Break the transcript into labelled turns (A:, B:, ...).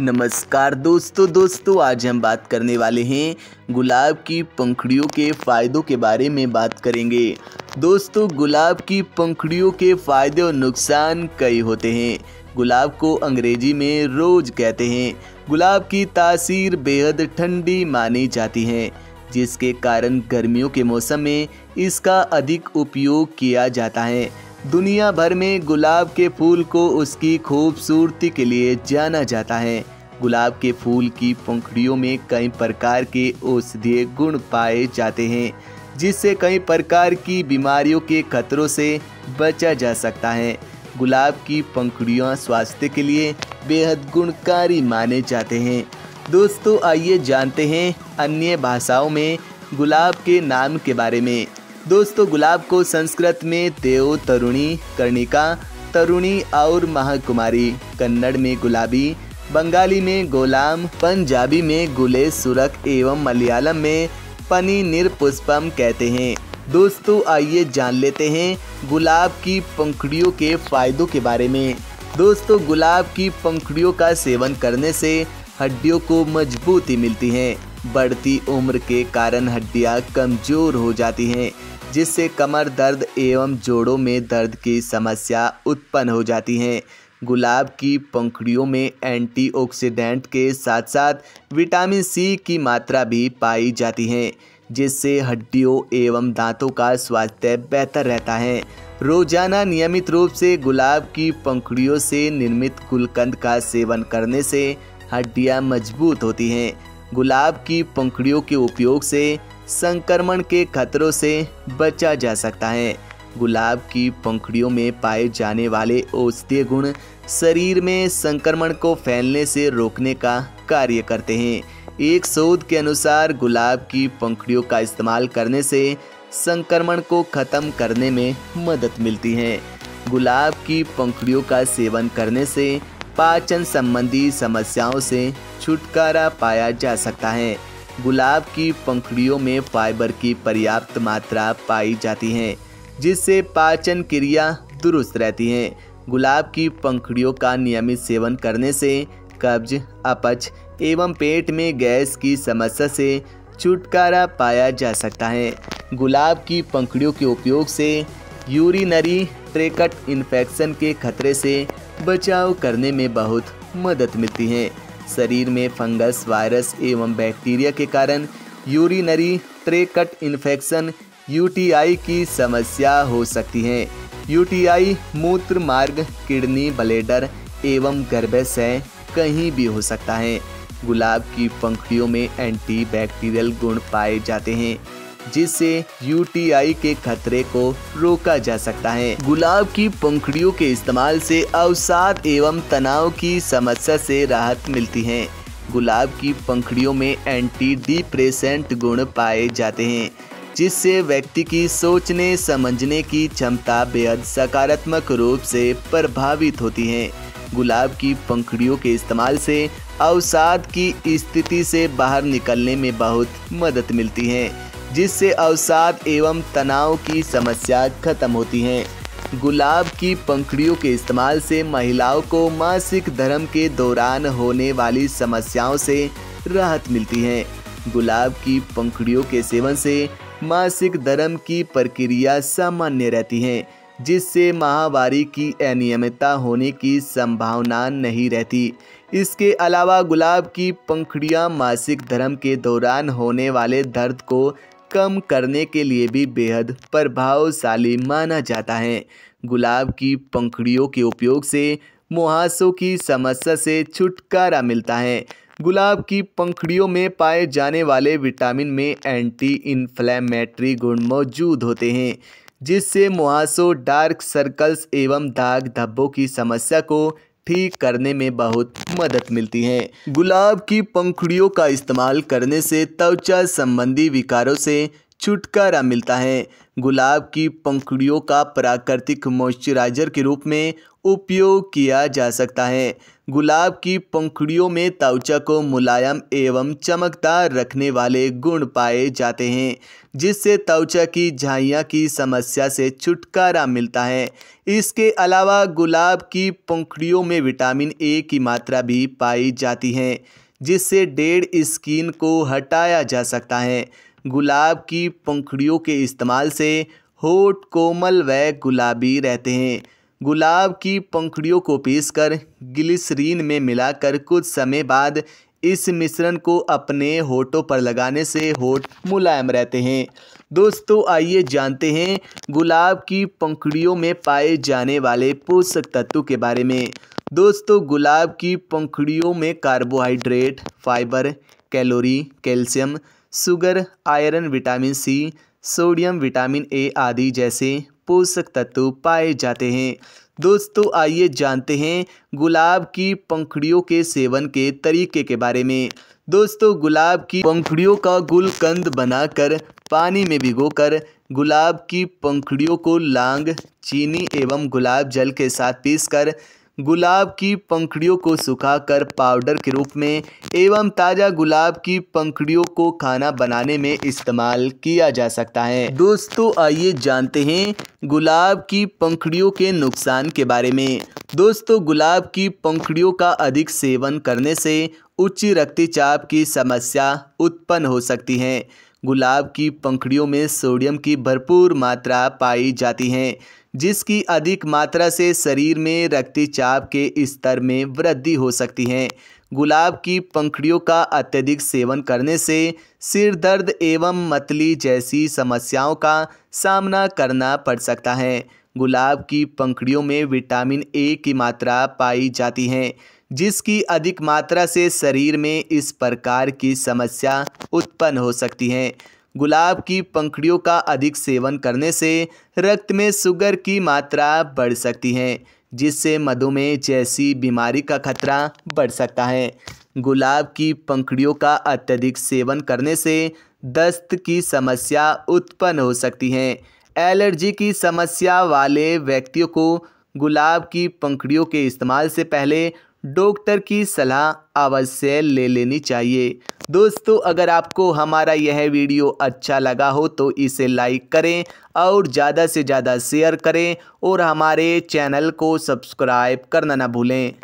A: नमस्कार दोस्तों दोस्तों, आज हम बात करने वाले हैं गुलाब की पंखुड़ियों के फ़ायदों के बारे में बात करेंगे। दोस्तों, गुलाब की पंखड़ियों के फ़ायदे और नुकसान कई होते हैं। गुलाब को अंग्रेज़ी में रोज कहते हैं। गुलाब की तासीर बेहद ठंडी मानी जाती है, जिसके कारण गर्मियों के मौसम में इसका अधिक उपयोग किया जाता है। दुनिया भर में गुलाब के फूल को उसकी खूबसूरती के लिए जाना जाता है। गुलाब के फूल की पंखड़ियों में कई प्रकार के औषधीय गुण पाए जाते हैं, जिससे कई प्रकार की बीमारियों के खतरों से बचा जा सकता है। गुलाब की पंखड़ियाँ स्वास्थ्य के लिए बेहद गुणकारी माने जाते हैं। दोस्तों, आइए जानते हैं अन्य भाषाओं में गुलाब के नाम के बारे में। दोस्तों, गुलाब को संस्कृत में देव तरुणी, कर्णिका तरुणी और महाकुमारी। कन्नड़ में गुलाबी, बंगाली में गोलाम, पंजाबी में गुले सुरख एवं मलयालम में पनी निर्पुष्पम कहते हैं। दोस्तों, आइए जान लेते हैं गुलाब की पंखुड़ियों के फायदों के बारे में। दोस्तों, गुलाब की पंखुड़ियों का सेवन करने से हड्डियों को मजबूती मिलती है। बढ़ती उम्र के कारण हड्डियाँ कमज़ोर हो जाती हैं। जिससे कमर दर्द एवं जोड़ों में दर्द की समस्या उत्पन्न हो जाती हैं। गुलाब की पंखुड़ियों में एंटीऑक्सीडेंट के साथ साथ विटामिन सी की मात्रा भी पाई जाती है, जिससे हड्डियों एवं दांतों का स्वास्थ्य बेहतर रहता है। रोज़ाना नियमित रूप से गुलाब की पंखुड़ियों से निर्मित गुलकंद का सेवन करने से हड्डियाँ मज़बूत होती हैं। गुलाब की पंखुड़ियों के उपयोग से संक्रमण के खतरों से बचा जा सकता है। गुलाब की पंखुड़ियों में पाए जाने वाले औषधीय गुण शरीर में संक्रमण को फैलने से रोकने का कार्य करते हैं। एक शोध के अनुसार गुलाब की पंखुड़ियों का इस्तेमाल करने से संक्रमण को खत्म करने में मदद मिलती है। गुलाब की पंखुड़ियों का सेवन करने से पाचन संबंधी समस्याओं से छुटकारा पाया जा सकता है। गुलाब की पंखुड़ियों में फाइबर की पर्याप्त मात्रा पाई जाती है, जिससे पाचन क्रिया दुरुस्त रहती है। गुलाब की पंखुड़ियों का नियमित सेवन करने से कब्ज, अपच एवं पेट में गैस की समस्या से छुटकारा पाया जा सकता है। गुलाब की पंखुड़ियों के उपयोग से यूरिनरी ट्रेकट इन्फेक्शन के खतरे से बचाव करने में बहुत मदद मिलती है। शरीर में फंगस, वायरस एवं बैक्टीरिया के कारण यूरिनरी ट्रेकट इन्फेक्शन, यूटीआई की समस्या हो सकती है। यूटीआई मूत्र मार्ग, किडनी, ब्लेडर एवं गर्भाशय कहीं भी हो सकता है। गुलाब की पंखुड़ियों में एंटी बैक्टीरियल गुण पाए जाते हैं। जिससे यूटीआई के खतरे को रोका जा सकता है। गुलाब की पंखुड़ियों के इस्तेमाल से अवसाद एवं तनाव की समस्या से राहत मिलती है। गुलाब की पंखुड़ियों में एंटी डिप्रेसेंट गुण पाए जाते हैं, जिससे व्यक्ति की सोचने, समझने की क्षमता बेहद सकारात्मक रूप से प्रभावित होती है। गुलाब की पंखुड़ियों के इस्तेमाल से अवसाद की स्थिति से बाहर निकलने में बहुत मदद मिलती है। जिससे अवसाद एवं तनाव की समस्या खत्म होती है। गुलाब की पंखड़ियों के इस्तेमाल से महिलाओं को मासिक धर्म के दौरान होने वाली समस्याओं से राहत मिलती है। गुलाब की पंखुड़ियों के सेवन से मासिक धर्म की प्रक्रिया सामान्य रहती है, जिससे महावारी की अनियमितता होने की संभावना नहीं रहती। इसके अलावा गुलाब की पंखुड़ियाँ मासिक धर्म के दौरान होने वाले दर्द को कम करने के लिए भी बेहद प्रभावशाली माना जाता है। गुलाब की पंखुड़ियों के उपयोग से मुहासों की समस्या से छुटकारा मिलता है। गुलाब की पंखुड़ियों में पाए जाने वाले विटामिन में एंटी इन्फ्लेमेटरी गुण मौजूद होते हैं, जिससे मुहासों, डार्क सर्कल्स एवं दाग धब्बों की समस्या को ठीक करने में बहुत मदद मिलती है। गुलाब की पंखुड़ियों का इस्तेमाल करने से त्वचा संबंधी विकारों से छुटकारा मिलता है। गुलाब की पंखुड़ियों का प्राकृतिक मॉइस्चराइजर के रूप में उपयोग किया जा सकता है। गुलाब की पंखुड़ियों में त्वचा को मुलायम एवं चमकदार रखने वाले गुण पाए जाते हैं, जिससे त्वचा की झाइयाँ की समस्या से छुटकारा मिलता है। इसके अलावा गुलाब की पंखुड़ियों में विटामिन ए की मात्रा भी पाई जाती है, जिससे डेड स्किन को हटाया जा सकता है। गुलाब की पंखुड़ियों के इस्तेमाल से होठ, कोमल व गुलाबी रहते हैं। गुलाब की पंखुड़ियों को पीसकर ग्लिसरीन में मिलाकर कुछ समय बाद इस मिश्रण को अपने होठों पर लगाने से होठ मुलायम रहते हैं। दोस्तों, आइए जानते हैं गुलाब की पंखुड़ियों में पाए जाने वाले पोषक तत्व के बारे में। दोस्तों, गुलाब की पंखुड़ियों में carbohydrate fibre calorie calcium sugar iron vitamin C, sodium vitamin A आदि जैसे पोषक तत्व पाए जाते हैं। दोस्तों, आइए जानते हैं गुलाब की पंखड़ियों के सेवन के तरीके के बारे में। दोस्तों, गुलाब की पंखुड़ियों का गुलकंद बनाकर पानी में भिगोकर गुलाब की पंखुड़ियों को लांग, चीनी एवं गुलाब जल के साथ पीसकर गुलाब की पंखड़ियों को सुखाकर पाउडर के रूप में एवं ताज़ा गुलाब की पंखड़ियों को खाना बनाने में इस्तेमाल किया जा सकता है। दोस्तों, आइए जानते हैं गुलाब की पंखड़ियों के नुकसान के बारे में। दोस्तों, गुलाब की पंखुड़ियों का अधिक सेवन करने से उच्च रक्तचाप की समस्या उत्पन्न हो सकती है। गुलाब की पंखुड़ियों में सोडियम की भरपूर मात्रा पाई जाती है, जिसकी अधिक मात्रा से शरीर में रक्तचाप के स्तर में वृद्धि हो सकती है। गुलाब की पंखड़ियों का अत्यधिक सेवन करने से सिर दर्द एवं मतली जैसी समस्याओं का सामना करना पड़ सकता है। गुलाब की पंखुड़ियों में विटामिन ए की मात्रा पाई जाती है जिसकी अधिक मात्रा से शरीर में इस प्रकार की समस्या उत्पन्न हो सकती है। गुलाब की पंखड़ियों का अधिक सेवन करने से रक्त में शुगर की मात्रा बढ़ सकती है, जिससे मधुमेह जैसी बीमारी का खतरा बढ़ सकता है। गुलाब की पंखड़ियों का अत्यधिक सेवन करने से दस्त की समस्या उत्पन्न हो सकती है। एलर्जी की समस्या वाले व्यक्तियों को गुलाब की पंखड़ियों के इस्तेमाल से पहले डॉक्टर की सलाह अवश्य ले लेनी चाहिए। दोस्तों, अगर आपको हमारा यह वीडियो अच्छा लगा हो तो इसे लाइक करें और ज़्यादा से ज़्यादा शेयर करें और हमारे चैनल को सब्सक्राइब करना ना भूलें।